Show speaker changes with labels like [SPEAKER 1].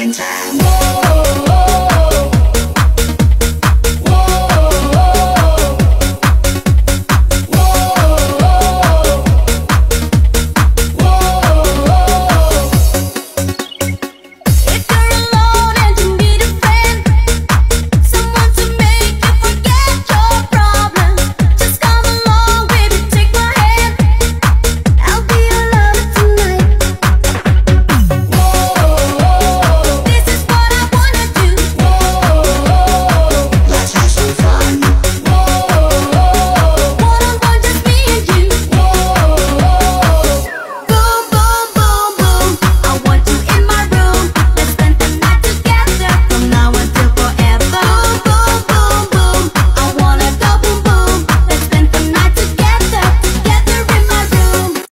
[SPEAKER 1] in time.